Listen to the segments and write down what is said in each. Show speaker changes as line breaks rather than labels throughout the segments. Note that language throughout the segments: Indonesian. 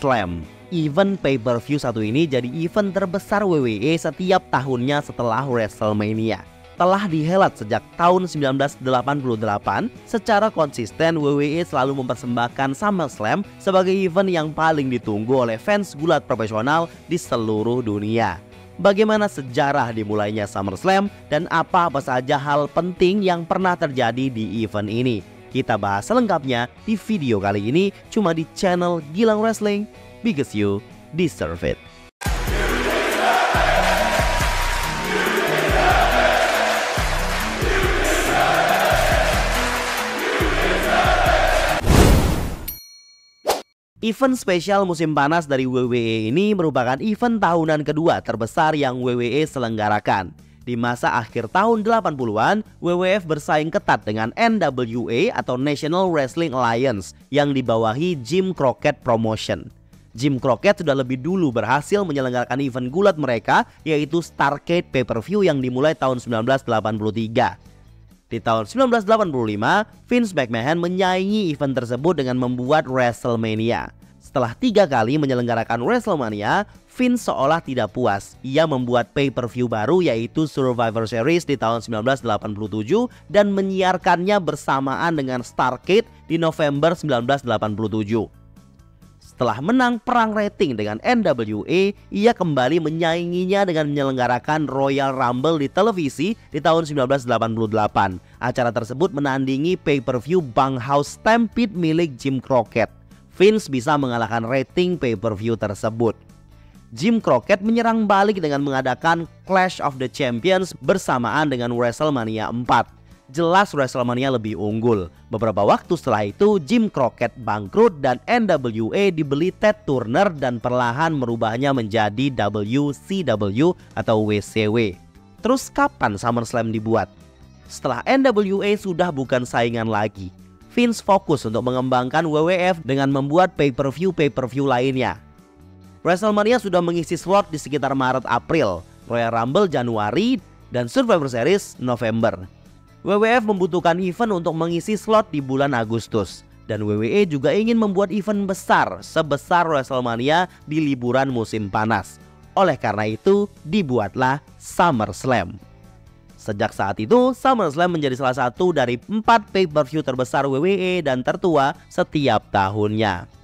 SummerSlam. Event pay-per-view satu ini jadi event terbesar WWE setiap tahunnya setelah WrestleMania. Telah dihelat sejak tahun 1988, secara konsisten WWE selalu mempersembahkan SummerSlam sebagai event yang paling ditunggu oleh fans gulat profesional di seluruh dunia. Bagaimana sejarah dimulainya SummerSlam dan apa-apa saja hal penting yang pernah terjadi di event ini. Kita bahas selengkapnya di video kali ini cuma di channel Gilang Wrestling because you deserve it. Event spesial musim panas dari WWE ini merupakan event tahunan kedua terbesar yang WWE selenggarakan. Di masa akhir tahun 80-an, WWF bersaing ketat dengan NWA atau National Wrestling Alliance yang dibawahi Jim Crockett Promotion. Jim Crockett sudah lebih dulu berhasil menyelenggarakan event gulat mereka yaitu Starcade Pay-Per-View yang dimulai tahun 1983. Di tahun 1985, Vince McMahon menyaingi event tersebut dengan membuat WrestleMania. Setelah tiga kali menyelenggarakan WrestleMania, Vince seolah tidak puas. Ia membuat pay-per-view baru yaitu Survivor Series di tahun 1987 dan menyiarkannya bersamaan dengan Starcade di November 1987. Setelah menang perang rating dengan NWA, ia kembali menyainginya dengan menyelenggarakan Royal Rumble di televisi di tahun 1988. Acara tersebut menandingi pay-per-view Bunkhouse Stampede milik Jim Crockett. Vince bisa mengalahkan rating pay-per-view tersebut. Jim Crockett menyerang balik dengan mengadakan Clash of the Champions bersamaan dengan WrestleMania 4 jelas WrestleMania lebih unggul. Beberapa waktu setelah itu, Jim Crockett bangkrut dan NWA dibeli Ted Turner dan perlahan merubahnya menjadi WCW atau WCW. Terus kapan SummerSlam dibuat? Setelah NWA sudah bukan saingan lagi, Vince fokus untuk mengembangkan WWF dengan membuat pay-per-view pay-per-view lainnya. WrestleMania sudah mengisi slot di sekitar Maret April, Royal Rumble Januari, dan Survivor Series November. WWF membutuhkan event untuk mengisi slot di bulan Agustus dan WWE juga ingin membuat event besar sebesar WrestleMania di liburan musim panas. Oleh karena itu, dibuatlah SummerSlam. Sejak saat itu, SummerSlam menjadi salah satu dari empat pay-per-view terbesar WWE dan tertua setiap tahunnya.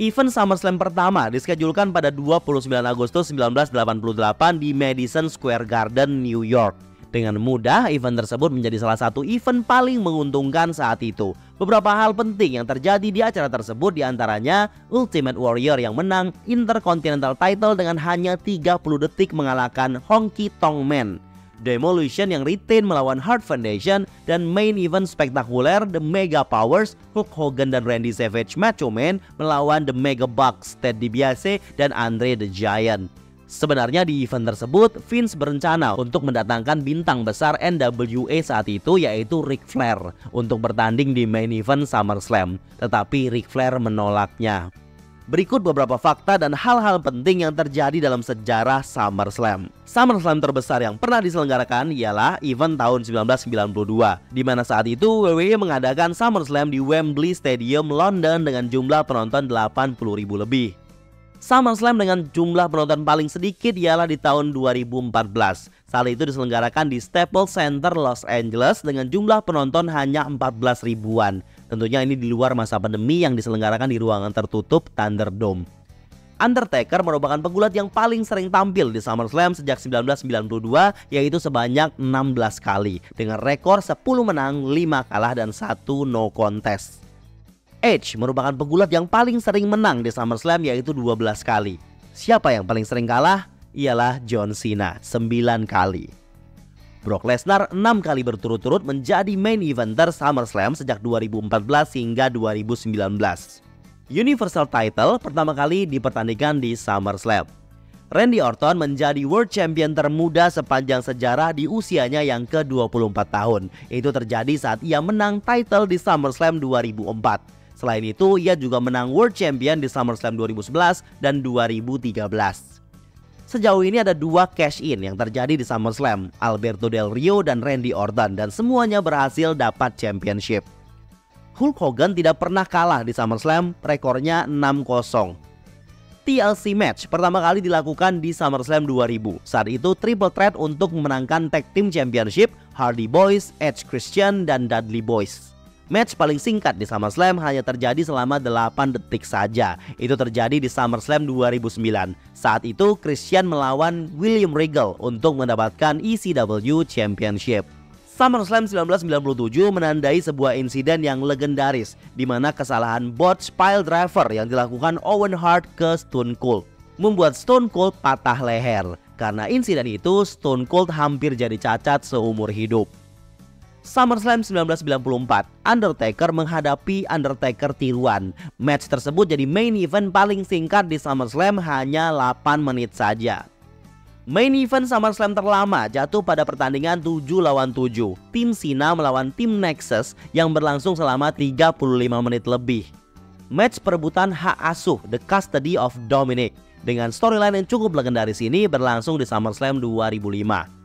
Event SummerSlam pertama diskejulkan pada 29 Agustus 1988 di Madison Square Garden, New York. Dengan mudah, event tersebut menjadi salah satu event paling menguntungkan saat itu. Beberapa hal penting yang terjadi di acara tersebut di antaranya Ultimate Warrior yang menang Intercontinental Title dengan hanya 30 detik mengalahkan Honky Tonk Man. Demolition yang retain melawan Hart Foundation dan main event spektakuler The Mega Powers, Hulk Hogan dan Randy Savage Macho Man melawan The Mega Bucks, Ted DiBiase dan Andre the Giant. Sebenarnya di event tersebut, Vince berencana untuk mendatangkan bintang besar NWA saat itu yaitu Ric Flair untuk bertanding di main event SummerSlam. Tetapi Ric Flair menolaknya. Berikut beberapa fakta dan hal-hal penting yang terjadi dalam sejarah SummerSlam. SummerSlam terbesar yang pernah diselenggarakan ialah event tahun 1992, di mana saat itu WWE mengadakan SummerSlam di Wembley Stadium, London dengan jumlah penonton 80.000 lebih. SummerSlam dengan jumlah penonton paling sedikit ialah di tahun 2014. Saat itu diselenggarakan di Staples Center Los Angeles dengan jumlah penonton hanya 14 ribuan. Tentunya ini di luar masa pandemi yang diselenggarakan di ruangan tertutup Thunderdome. Undertaker merupakan pegulat yang paling sering tampil di SummerSlam sejak 1992 yaitu sebanyak 16 kali dengan rekor 10 menang, 5 kalah dan 1 no contest. Edge merupakan pegulat yang paling sering menang di SummerSlam yaitu 12 kali. Siapa yang paling sering kalah? Ialah John Cena 9 kali. Brock Lesnar 6 kali berturut-turut menjadi main eventer SummerSlam sejak 2014 hingga 2019. Universal Title pertama kali dipertandingkan di SummerSlam. Randy Orton menjadi World Champion termuda sepanjang sejarah di usianya yang ke-24 tahun. Itu terjadi saat ia menang title di SummerSlam 2004. Selain itu, ia juga menang World Champion di SummerSlam 2011 dan 2013. Sejauh ini ada dua cash in yang terjadi di SummerSlam, Alberto Del Rio dan Randy Orton dan semuanya berhasil dapat championship. Hulk Hogan tidak pernah kalah di SummerSlam, rekornya 6-0. TLC match pertama kali dilakukan di SummerSlam 2000. Saat itu triple threat untuk memenangkan Tag Team Championship Hardy Boys, Edge Christian, dan Dudley Boys. Match paling singkat di SummerSlam hanya terjadi selama 8 detik saja. Itu terjadi di SummerSlam 2009. Saat itu Christian melawan William Regal untuk mendapatkan ECW Championship. SummerSlam 1997 menandai sebuah insiden yang legendaris di mana kesalahan botch pile driver yang dilakukan Owen Hart ke Stone Cold membuat Stone Cold patah leher. Karena insiden itu Stone Cold hampir jadi cacat seumur hidup. SummerSlam 1994, Undertaker menghadapi Undertaker tiruan. Match tersebut jadi main event paling singkat di SummerSlam hanya 8 menit saja. Main event SummerSlam terlama jatuh pada pertandingan 7 lawan 7. Tim Cena melawan tim Nexus yang berlangsung selama 35 menit lebih. Match perebutan hak asuh The Custody of Dominic dengan storyline yang cukup legendaris ini berlangsung di SummerSlam 2005.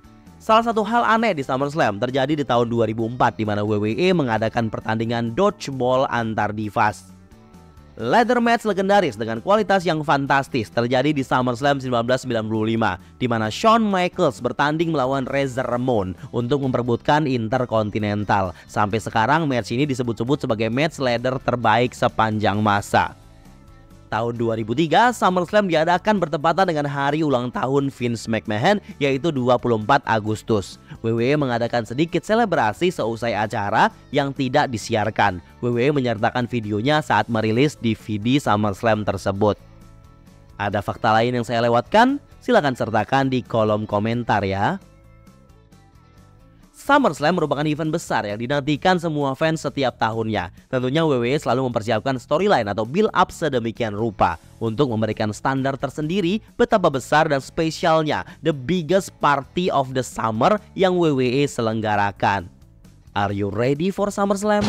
Salah satu hal aneh di SummerSlam terjadi di tahun 2004 di mana WWE mengadakan pertandingan dodgeball antar divas. Leather match legendaris dengan kualitas yang fantastis terjadi di SummerSlam 1995 di mana Shawn Michaels bertanding melawan Razor Ramon untuk memperebutkan Intercontinental. Sampai sekarang match ini disebut-sebut sebagai match leather terbaik sepanjang masa. Tahun 2003, SummerSlam diadakan bertepatan dengan hari ulang tahun Vince McMahon yaitu 24 Agustus. WWE mengadakan sedikit selebrasi seusai acara yang tidak disiarkan. WWE menyertakan videonya saat merilis DVD SummerSlam tersebut. Ada fakta lain yang saya lewatkan? Silahkan sertakan di kolom komentar ya. SummerSlam merupakan event besar yang dinantikan semua fans setiap tahunnya. Tentunya WWE selalu mempersiapkan storyline atau build up sedemikian rupa untuk memberikan standar tersendiri betapa besar dan spesialnya the biggest party of the summer yang WWE selenggarakan. Are you ready for SummerSlam?